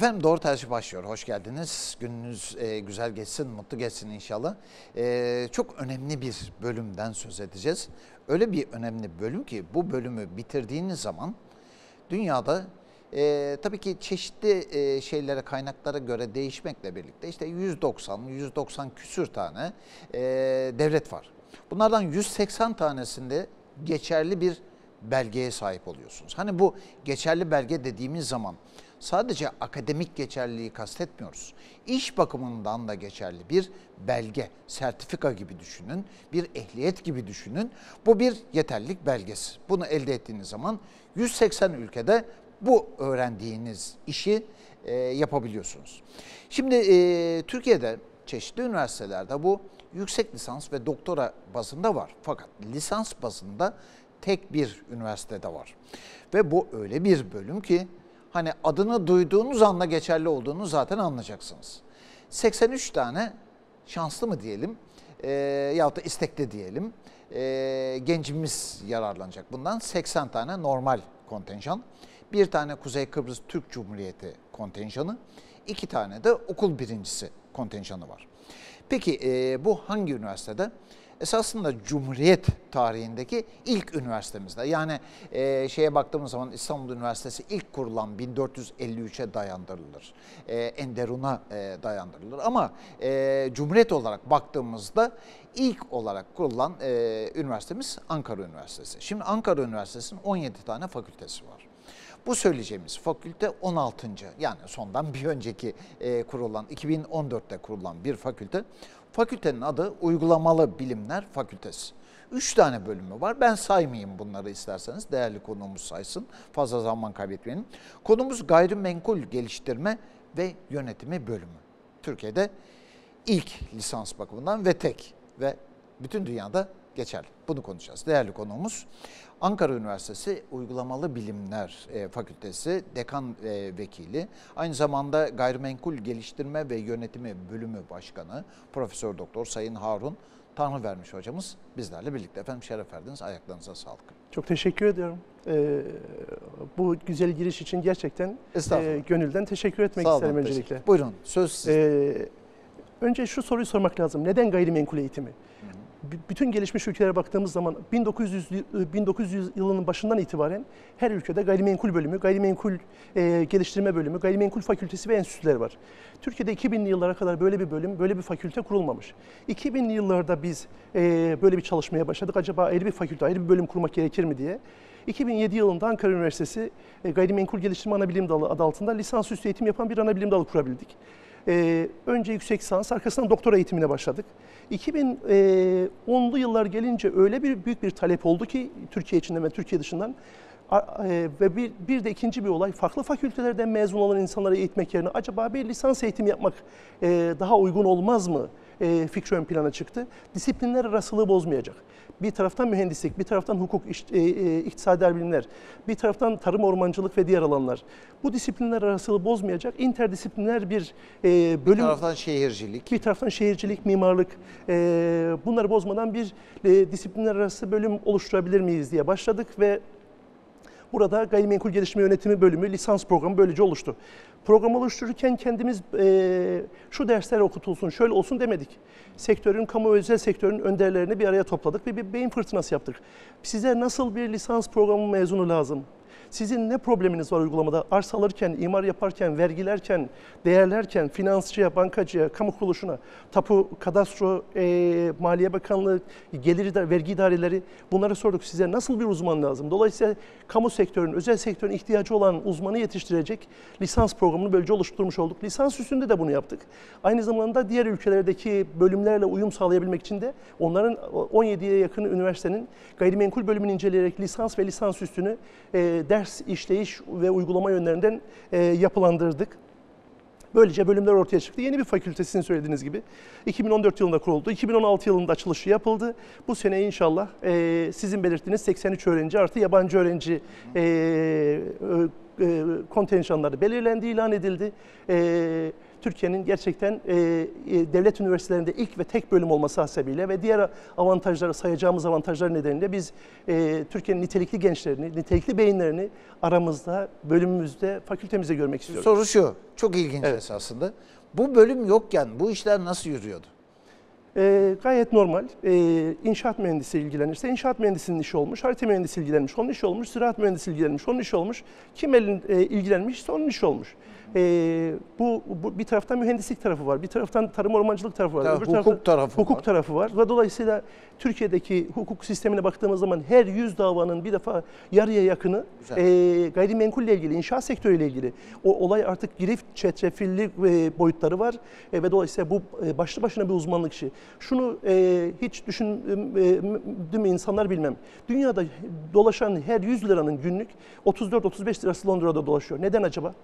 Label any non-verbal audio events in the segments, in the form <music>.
Efendim Doğru Tercih başlıyor. Hoş geldiniz. Gününüz e, güzel geçsin, mutlu geçsin inşallah. E, çok önemli bir bölümden söz edeceğiz. Öyle bir önemli bölüm ki bu bölümü bitirdiğiniz zaman dünyada e, tabii ki çeşitli e, şeylere, kaynaklara göre değişmekle birlikte işte 190, 190 küsür tane e, devlet var. Bunlardan 180 tanesinde geçerli bir belgeye sahip oluyorsunuz. Hani bu geçerli belge dediğimiz zaman sadece akademik geçerliliği kastetmiyoruz. İş bakımından da geçerli bir belge, sertifika gibi düşünün, bir ehliyet gibi düşünün. Bu bir yeterlilik belgesi. Bunu elde ettiğiniz zaman 180 ülkede bu öğrendiğiniz işi e, yapabiliyorsunuz. Şimdi e, Türkiye'de çeşitli üniversitelerde bu yüksek lisans ve doktora bazında var. Fakat lisans bazında tek bir üniversitede var. Ve bu öyle bir bölüm ki hani adını duyduğunuz anda geçerli olduğunu zaten anlayacaksınız. 83 tane şanslı mı diyelim e, yahut da istekli diyelim e, gencimiz yararlanacak bundan. 80 tane normal kontenjan, bir tane Kuzey Kıbrıs Türk Cumhuriyeti kontenjanı, iki tane de okul birincisi kontenjanı var. Peki e, bu hangi üniversitede? Esasında Cumhuriyet tarihindeki ilk üniversitemizde. Yani e, şeye baktığımız zaman İstanbul Üniversitesi ilk kurulan 1453'e dayandırılır. E, Enderun'a e, dayandırılır. Ama e, Cumhuriyet olarak baktığımızda ilk olarak kurulan e, üniversitemiz Ankara Üniversitesi. Şimdi Ankara Üniversitesi'nin 17 tane fakültesi var. Bu söyleyeceğimiz fakülte 16. yani sondan bir önceki e, kurulan 2014'te kurulan bir fakülte. Fakültenin adı Uygulamalı Bilimler Fakültesi. Üç tane bölümü var. Ben saymayayım bunları isterseniz. Değerli konuğumuz saysın. Fazla zaman kaybetmeyelim. Konumuz gayrimenkul geliştirme ve yönetimi bölümü. Türkiye'de ilk lisans bakımından ve tek ve bütün dünyada geçerli. Bunu konuşacağız. Değerli konuğumuz Ankara Üniversitesi Uygulamalı Bilimler e, Fakültesi Dekan e, Vekili, aynı zamanda Gayrimenkul Geliştirme ve Yönetimi Bölümü Başkanı Profesör Doktor Sayın Harun Tanrı vermiş hocamız bizlerle birlikte. Efendim şeref verdiniz. Ayaklarınıza sağlık. Çok teşekkür ediyorum. Ee, bu güzel giriş için gerçekten e, gönülden teşekkür etmek Sağ isterim olun, öncelikle. Teşekkür. Buyurun söz sizin. Ee, önce şu soruyu sormak lazım. Neden gayrimenkul eğitimi? Bütün gelişmiş ülkelere baktığımız zaman 1900 1900 yılının başından itibaren her ülkede gayrimenkul bölümü, gayrimenkul e, geliştirme bölümü, gayrimenkul fakültesi ve enstitüleri var. Türkiye'de 2000'li yıllara kadar böyle bir bölüm, böyle bir fakülte kurulmamış. 2000'li yıllarda biz e, böyle bir çalışmaya başladık. Acaba ayrı bir fakülte, ayrı bir bölüm kurmak gerekir mi diye. 2007 yılında Ankara Üniversitesi e, Gayrimenkul Geliştirme Anabilim Dalı adı altında lisansüstü eğitim yapan bir anabilim dalı kurabildik. E, önce yüksek lisans, arkasından doktora eğitimine başladık. 2010'lu yıllar gelince öyle bir büyük bir talep oldu ki Türkiye içinde ve Türkiye dışından e, ve bir, bir de ikinci bir olay farklı fakültelerden mezun olan insanları eğitmek yerine acaba bir lisans eğitimi yapmak e, daha uygun olmaz mı e, fikri ön plana çıktı. Disiplinler arasılığı bozmayacak. Bir taraftan mühendislik, bir taraftan hukuk, e, e, iktisadi bilimler, bir taraftan tarım, ormancılık ve diğer alanlar. Bu disiplinler arasılığı bozmayacak interdisipliner bir e, bölüm. Bir taraftan şehircilik. Bir taraftan şehircilik, mimarlık. E, bunları bozmadan bir e, disiplinler arası bölüm oluşturabilir miyiz diye başladık ve Burada gayrimenkul gelişme yönetimi bölümü lisans programı böylece oluştu. Program oluştururken kendimiz e, şu dersler okutulsun, şöyle olsun demedik. Sektörün, kamu özel sektörün önderlerini bir araya topladık ve bir beyin fırtınası yaptık. Size nasıl bir lisans programı mezunu lazım? Sizin ne probleminiz var uygulamada? Arsa alırken, imar yaparken, vergilerken, değerlerken, finansçıya, bankacıya, kamu kuruluşuna, tapu, kadastro, e, Maliye Bakanlığı, gelir vergi idareleri bunları sorduk. Size nasıl bir uzman lazım? Dolayısıyla kamu sektörünün, özel sektörün ihtiyacı olan uzmanı yetiştirecek lisans programını böylece oluşturmuş olduk. Lisans üstünde de bunu yaptık. Aynı zamanda diğer ülkelerdeki bölümlerle uyum sağlayabilmek için de onların 17'ye yakın üniversitenin gayrimenkul bölümünü inceleyerek lisans ve lisans üstünü e, ders işleyiş ve uygulama yönlerinden e, yapılandırdık. Böylece bölümler ortaya çıktı. Yeni bir fakülte sizin söylediğiniz gibi. 2014 yılında kuruldu. 2016 yılında açılışı yapıldı. Bu sene inşallah e, sizin belirttiğiniz 83 öğrenci artı yabancı öğrenci e, e, kontenjanları belirlendi, ilan edildi. E, Türkiye'nin gerçekten e, e, devlet üniversitelerinde ilk ve tek bölüm olması hasebiyle ve diğer avantajları sayacağımız avantajlar nedeniyle biz e, Türkiye'nin nitelikli gençlerini, nitelikli beyinlerini aramızda, bölümümüzde, fakültemizde görmek istiyoruz. Soru şu, çok ilginç Evet. esasında. Bu bölüm yokken bu işler nasıl yürüyordu? E, gayet normal. E, inşaat mühendisi ilgilenirse inşaat mühendisinin işi olmuş, harita mühendisi ilgilenmiş, onun işi olmuş, ziraat mühendisi ilgilenmiş, onun işi olmuş. Kim elin, e, ilgilenmişse onun işi olmuş. E, bu, bu bir taraftan mühendislik tarafı var, bir taraftan tarım ormancılık tarafı var. Tabii, öbür hukuk tarafta- tarafı hukuk var. tarafı var ve dolayısıyla Türkiye'deki hukuk sistemine baktığımız zaman her 100 davanın bir defa yarıya yakını Güzel. e, gayrimenkulle ilgili, inşaat sektörüyle ilgili. O olay artık girift, çetrefilli e, boyutları var e, ve dolayısıyla bu e, başlı başına bir uzmanlık işi. Şunu e, hiç düşündüm insanlar bilmem. Dünyada dolaşan her 100 liranın günlük 34-35 lirası Londra'da dolaşıyor. Neden acaba?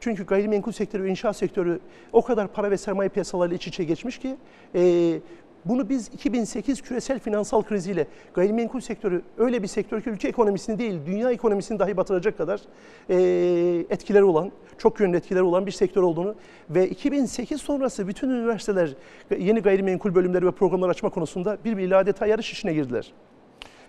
Çünkü gayrimenkul sektörü ve inşaat sektörü o kadar para ve sermaye piyasalarıyla iç içe geçmiş ki e, bunu biz 2008 küresel finansal kriziyle gayrimenkul sektörü öyle bir sektör ki ülke ekonomisini değil dünya ekonomisini dahi batıracak kadar e, etkileri olan, çok yönlü etkileri olan bir sektör olduğunu ve 2008 sonrası bütün üniversiteler yeni gayrimenkul bölümleri ve programlar açma konusunda bir adeta yarış işine girdiler.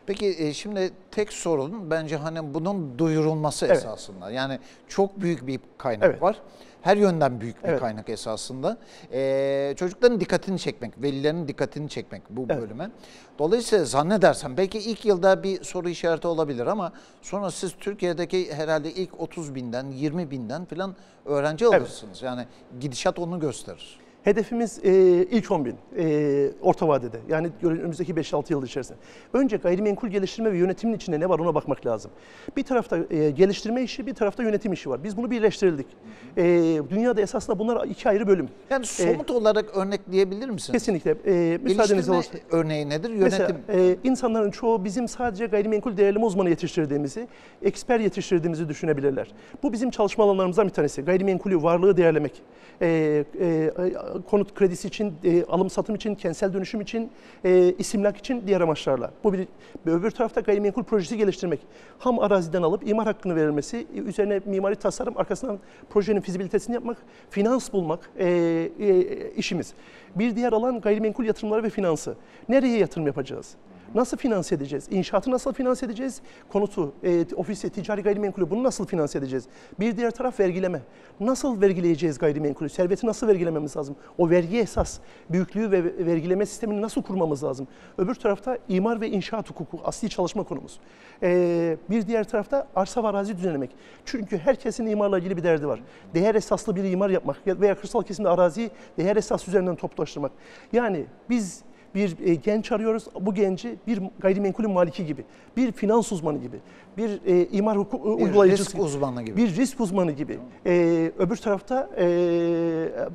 Peki e, şimdi tek sorun bence hani bunun duyurulması Evet. esasında. Yani çok büyük bir kaynak Evet. var. Her yönden büyük bir Evet. kaynak esasında. Ee, çocukların dikkatini çekmek, velilerin dikkatini çekmek bu Evet. bölüme. Dolayısıyla zannedersem belki ilk yılda bir soru işareti olabilir ama sonra siz Türkiye'deki herhalde ilk 30 binden, 20 binden falan öğrenci Evet. alırsınız. Yani gidişat onu gösterir. Hedefimiz e, ilk 10 bin e, orta vadede. Yani önümüzdeki 5-6 yıl içerisinde. Önce gayrimenkul geliştirme ve yönetimin içinde ne var ona bakmak lazım. Bir tarafta e, geliştirme işi, bir tarafta yönetim işi var. Biz bunu birleştirdik. E, dünyada esasında bunlar iki ayrı bölüm. Yani somut olarak örnekleyebilir misiniz? Kesinlikle. E, müsaadeniz Geliştirme olursa. örneği nedir? Mesela Yönetim. e, insanların çoğu bizim sadece gayrimenkul değerleme uzmanı yetiştirdiğimizi, eksper yetiştirdiğimizi düşünebilirler. Bu bizim çalışma alanlarımızdan bir tanesi. Gayrimenkulü varlığı değerlemek. E, e, konut kredisi için, e, alım satım için, kentsel dönüşüm için, e, isimlak için diğer amaçlarla. Bu bir, bir öbür tarafta gayrimenkul projesi geliştirmek. Ham araziden alıp imar hakkını verilmesi, e, üzerine mimari tasarım, arkasından projenin fizibilitesini yapmak, finans bulmak e, e, işimiz. Bir diğer alan gayrimenkul yatırımları ve finansı. Nereye yatırım yapacağız? Nasıl finanse edeceğiz? İnşaatı nasıl finanse edeceğiz? Konutu, e, ofisi, ticari gayrimenkulü bunu nasıl finanse edeceğiz? Bir diğer taraf vergileme. Nasıl vergileyeceğiz gayrimenkulü? Serveti nasıl vergilememiz lazım? O vergi esas, büyüklüğü ve vergileme sistemini nasıl kurmamız lazım? Öbür tarafta imar ve inşaat hukuku, asli çalışma konumuz. E, bir diğer tarafta arsa ve arazi düzenlemek. Çünkü herkesin imarla ilgili bir derdi var. Değer esaslı bir imar yapmak veya kırsal kesimde araziyi değer esas üzerinden toplaştırmak. Yani biz bir e, genç arıyoruz. Bu genci bir gayrimenkulün maliki gibi, bir finans uzmanı gibi, bir e, imar hukuk Bir uygulayıcısı risk uzmanı gibi. bir risk uzmanı gibi. E, öbür tarafta e,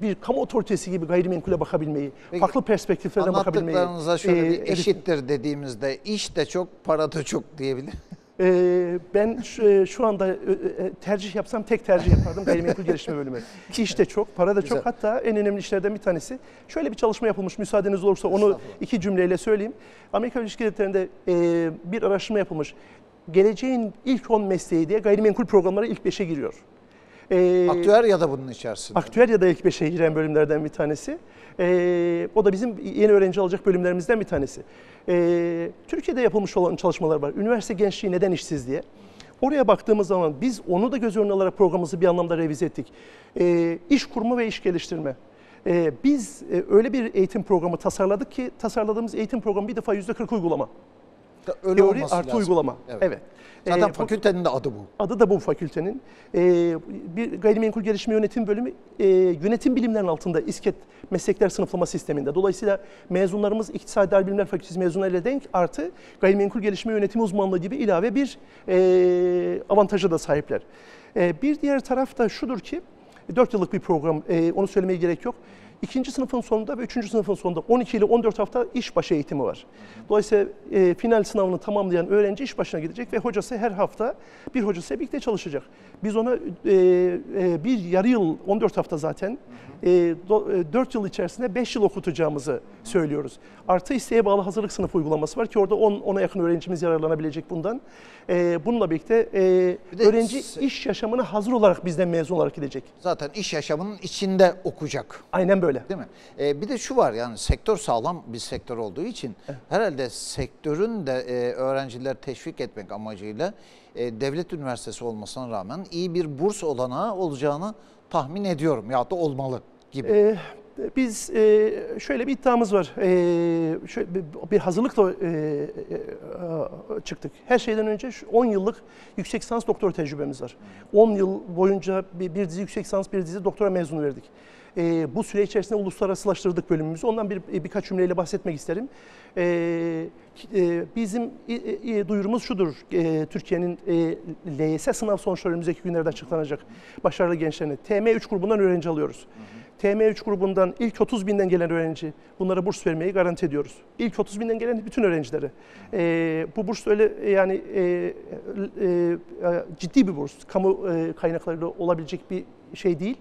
bir kamu otoritesi gibi gayrimenkule bakabilmeyi, Peki, farklı perspektiflerden bakabilmeyi. Anlattıklarınıza şöyle e, bir eşittir dediğimizde iş de çok, para da çok diyebilir. <laughs> Ee, ben şu, e, şu anda e, e, tercih yapsam tek tercih yapardım gayrimenkul geliştirme bölümü. <laughs> İş de çok, para da Güzel. çok. Hatta en önemli işlerden bir tanesi. Şöyle bir çalışma yapılmış müsaadeniz olursa onu iki cümleyle söyleyeyim. Amerika Birleşik Devletleri'nde e, bir araştırma yapılmış. Geleceğin ilk 10 mesleği diye gayrimenkul programları ilk 5'e giriyor. Ee, Aktüer ya da bunun içerisinde. Aktüer ya da ilk 5'e giren bölümlerden bir tanesi. Ee, o da bizim yeni öğrenci alacak bölümlerimizden bir tanesi. Ee, Türkiye'de yapılmış olan çalışmalar var. Üniversite gençliği neden işsiz diye. Oraya baktığımız zaman biz onu da göz önüne alarak programımızı bir anlamda revize ettik. Ee, iş kurma ve iş geliştirme. Ee, biz e, öyle bir eğitim programı tasarladık ki tasarladığımız eğitim programı bir defa %40 uygulama. Öyle Teori artı lazım. uygulama. Evet. Evet. Zaten Ee, fakültenin de adı bu. Adı da bu fakültenin. Ee, bir gayrimenkul gelişme yönetim bölümü e, yönetim bilimlerinin altında İSKET meslekler sınıflama sisteminde. Dolayısıyla mezunlarımız İktisadi İdari Bilimler Fakültesi mezunlarıyla denk artı gayrimenkul gelişme yönetim uzmanlığı gibi ilave bir e, avantaja da sahipler. E, bir diğer taraf da şudur ki 4 yıllık bir program, e, onu söylemeye gerek yok. İkinci sınıfın sonunda ve üçüncü sınıfın sonunda 12 ile 14 hafta iş başı eğitimi var. Dolayısıyla e, final sınavını tamamlayan öğrenci iş başına gidecek ve hocası her hafta bir hocasıyla birlikte çalışacak. Biz ona e, e, bir yarı yıl, 14 hafta zaten, e, do, e, 4 yıl içerisinde 5 yıl okutacağımızı söylüyoruz. Artı isteğe bağlı hazırlık sınıfı uygulaması var ki orada 10 10'a yakın öğrencimiz yararlanabilecek bundan. E, bununla birlikte e, Bir de öğrenci iş yaşamına hazır olarak bizden mezun olarak gidecek. Zaten iş yaşamının içinde okuyacak. Aynen böyle. Değil mi? Ee, bir de şu var yani sektör sağlam bir sektör olduğu için herhalde sektörün de e, öğrenciler teşvik etmek amacıyla e, devlet üniversitesi olmasına rağmen iyi bir burs olanağı olacağını tahmin ediyorum ya da olmalı gibi. Ee, biz e, şöyle bir iddiamız var. Ee, şöyle bir, hazırlıkla e, e, çıktık. Her şeyden önce şu 10 yıllık yüksek lisans doktora tecrübemiz var. 10 yıl boyunca bir, bir dizi yüksek lisans, bir dizi doktora mezunu verdik. Ee, bu süre içerisinde uluslararasılaştırdık bölümümüzü. Ondan bir birkaç cümleyle bahsetmek isterim. Ee, e, bizim e, e, duyurumuz şudur. E, Türkiye'nin e, LYS sınav sonuçları önümüzdeki günlerde açıklanacak. Başarılı gençlerine TM3 grubundan öğrenci alıyoruz. TM3 grubundan ilk 30 binden gelen öğrenci bunlara burs vermeyi garanti ediyoruz. İlk 30 binden gelen bütün öğrencilere. Ee, bu burs öyle e, yani e, e, e, ciddi bir burs. Kamu e, kaynaklarıyla olabilecek bir şey değil.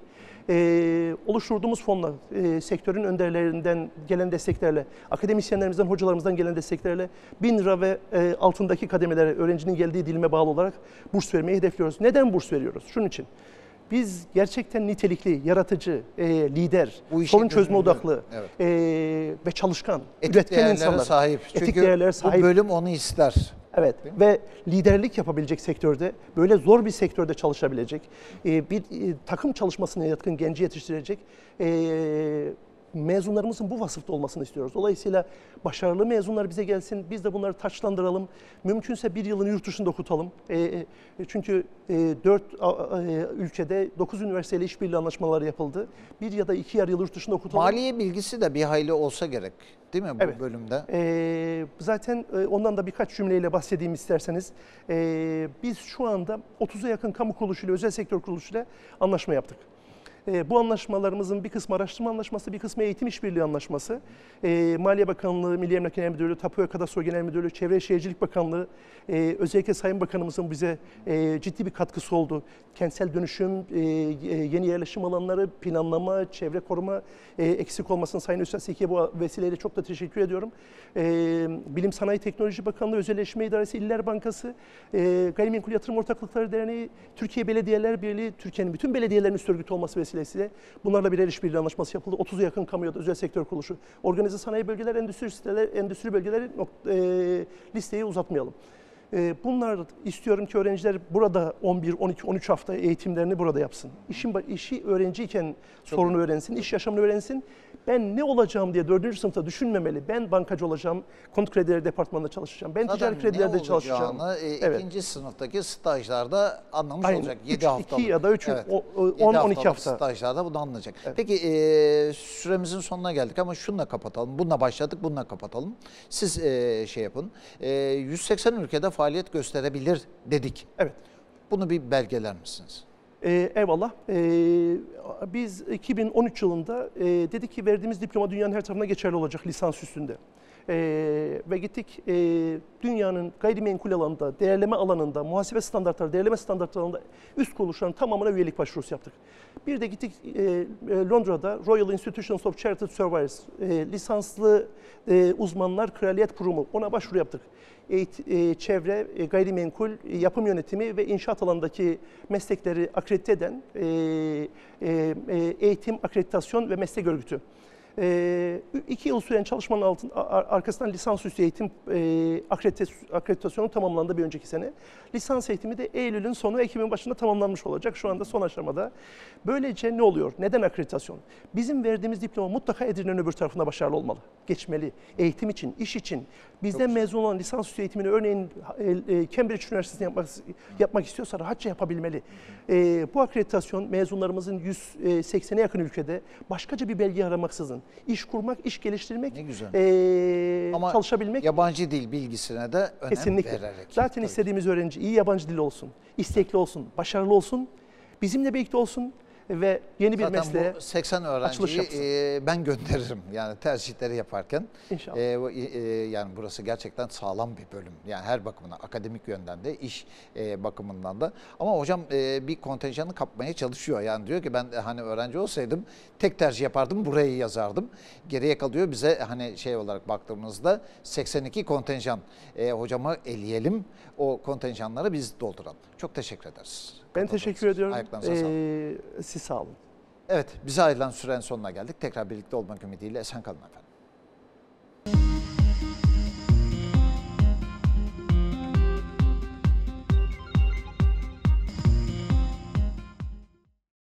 Ee, oluşturduğumuz fonla, e, sektörün önderlerinden gelen desteklerle, akademisyenlerimizden, hocalarımızdan gelen desteklerle 1000 lira ve e, altındaki kademelere öğrencinin geldiği dilime bağlı olarak burs vermeyi hedefliyoruz. Neden burs veriyoruz? Şunun için. Biz gerçekten nitelikli, yaratıcı, e, lider, Bu işe sorun çözme gönüllü, odaklı evet. e, ve çalışkan, Etik üretken değerlere insanlar. sahip. Çünkü etik değerlere bu sahip. bölüm onu ister. Evet ve liderlik yapabilecek sektörde, böyle zor bir sektörde çalışabilecek, e, bir e, takım çalışmasına yatkın genci yetiştirecek e, mezunlarımızın bu vasıfta olmasını istiyoruz. Dolayısıyla başarılı mezunlar bize gelsin, biz de bunları taçlandıralım. Mümkünse bir yılını yurt dışında okutalım. E, e, çünkü e, dört a- a- e, ülkede dokuz üniversiteyle işbirliği anlaşmaları yapıldı. Bir ya da iki yarı yıl yurt dışında okutalım. Maliye bilgisi de bir hayli olsa gerek değil mi bu Evet. bölümde? Ee, zaten e, ondan da birkaç cümleyle bahsedeyim isterseniz. Biz şu anda 30'a yakın kamu kuruluşuyla, özel sektör kuruluşuyla anlaşma yaptık. Ee, bu anlaşmalarımızın bir kısmı araştırma anlaşması, bir kısmı eğitim işbirliği anlaşması. Ee, Maliye Bakanlığı, Milli Emlak Genel Müdürlüğü, Tapu ve Kadastro Genel Müdürlüğü, Çevre Şehircilik Bakanlığı, e, özellikle Sayın Bakanımızın bize e, ciddi bir katkısı oldu. Kentsel dönüşüm, e, e, yeni yerleşim alanları, planlama, çevre koruma e, eksik olmasın. Sayın Üstad Seki'ye bu vesileyle çok da teşekkür ediyorum. E, Bilim Sanayi Teknoloji Bakanlığı, Özelleşme İdaresi, İller Bankası, e, Gayrimenkul Yatırım Ortaklıkları Derneği, Türkiye Belediyeler Birliği, Türkiye'nin bütün belediyelerinin üst örgütü olması vesilesiyle bunlarla bir el işbirliği anlaşması yapıldı. 30'a yakın kamu ya da özel sektör kuruluşu. Organize sanayi bölgeler, endüstri siteler, endüstri bölgeleri e, listeyi uzatmayalım. E, bunlar istiyorum ki öğrenciler burada 11, 12, 13 hafta eğitimlerini burada yapsın. İşin işi öğrenciyken sorunu öğrensin, iş yaşamını öğrensin. Ben ne olacağım diye dördüncü sınıfta düşünmemeli. Ben bankacı olacağım, konut kredileri departmanında çalışacağım. Ben Zaten ticari kredilerde çalışacağım. e, Evet. ikinci sınıftaki stajlarda anlamış Aynen. olacak. Üç, 7 iki haftalık. ya da üç, o- o- Yedi 10, 12 haftalık hafta. stajlarda bunu anlayacak. Peki e, süremizin sonuna geldik ama şununla kapatalım. Bununla başladık, bununla kapatalım. Siz e, şey yapın. E, 180 ülkede faaliyet gösterebilir dedik. Evet. Bunu bir belgeler misiniz? Ee, eyvallah. Ee, biz 2013 yılında e, dedik ki verdiğimiz diploma dünyanın her tarafına geçerli olacak lisans üstünde. Ee, ve gittik e, dünyanın gayrimenkul alanında, değerleme alanında, muhasebe standartları, değerleme standartlarında üst kuruluşların tamamına üyelik başvurusu yaptık. Bir de gittik e, e, Londra'da Royal Institutions of Chartered Surveyors, e, lisanslı e, uzmanlar kraliyet kurumu ona başvuru yaptık. Eğit- e, çevre, e, gayrimenkul, e, yapım yönetimi ve inşaat alanındaki meslekleri akredite eden e, e, eğitim, akreditasyon ve meslek örgütü. E, iki yıl süren çalışmanın altın, arkasından lisansüstü eğitim e, akreditasyonu tamamlandı bir önceki sene. Lisans eğitimi de Eylül'ün sonu, Ekim'in başında tamamlanmış olacak. Şu anda son aşamada. Böylece ne oluyor? Neden akreditasyon? Bizim verdiğimiz diploma mutlaka Edirne'nin öbür tarafında başarılı olmalı. Geçmeli. Eğitim için, iş için. Bizden mezun olan lisansüstü eğitimini örneğin e, e, Cambridge Üniversitesi'nde yapmak, yapmak istiyorsa rahatça yapabilmeli. E, bu akreditasyon mezunlarımızın 180'e yakın ülkede başkaca bir belge aramaksızın iş kurmak, iş geliştirmek, Ne güzel. e, Ama çalışabilmek yabancı dil bilgisine de önem Kesinlikle. vererek. Zaten Tabii. istediğimiz öğrenci iyi yabancı dili olsun, istekli olsun, başarılı olsun, bizimle birlikte olsun ve yeni bir Zaten mesleğe bu 80 açılış öğrenciyi e, ben gönderirim yani tercihleri yaparken. İnşallah. E, bu- e, yani burası gerçekten sağlam bir bölüm. Yani her bakımından, akademik yönden de, iş e, bakımından da. Ama hocam e, bir kontenjanı kapmaya çalışıyor. Yani diyor ki ben de hani öğrenci olsaydım tek tercih yapardım, burayı yazardım. Geriye kalıyor bize hani şey olarak baktığımızda 82 kontenjan. E, hocama eleyelim, o kontenjanları biz dolduralım. Çok teşekkür ederiz. Ben teşekkür ediyorum. Ayaklarınıza. Ee, siz sağ olun. Evet, bize ayrılan sürenin sonuna geldik. Tekrar birlikte olmak ümidiyle esen kalın efendim.